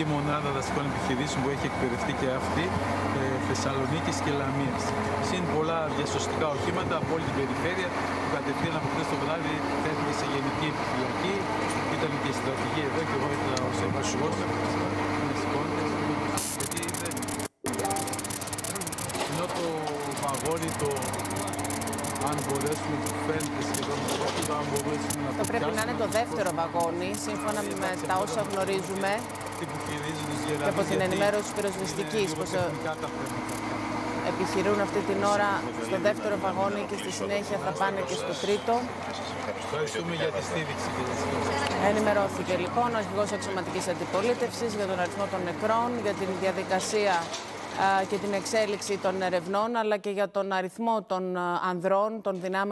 Ειδική Μονάδα Δασικών Επιχειρήσεων που έχει εκπαιδευτεί και αυτή ε, Θεσσαλονίκης και Λαμίας. Συν πολλά διασωστικά οχήματα από όλη την περιφέρεια που κατευθείαν από χθες το βράδυ τέθηκε σε γενική επιφυλακή. Ήταν και η στρατηγική εδώ και εγώ ήθελα ω επασχό να σηκώνεται. Γιατί είναι. Ενώ το βαγόνι το αν μπορέσουμε, που φαίνεται σχεδόν το αν μπορέσουμε να Το πρέπει να είναι το δεύτερο βαγόνι, σύμφωνα με τα όσα γνωρίζουμε και από την ενημέρωση της πυροσβεστικής, πως ε, επιχειρούν αυτή την ώρα στο δεύτερο βαγόνι και στη συνέχεια θα πάνε και στο τρίτο. Ευχαριστούμε για τη στήριξη, κύριε Ενημερώθηκε λοιπόν ο αρχηγός αξιωματικής αντιπολίτευσης για τον αριθμό των νεκρών, για την διαδικασία α, και την εξέλιξη των ερευνών, αλλά και για τον αριθμό των α, ανδρών, των δυνάμεων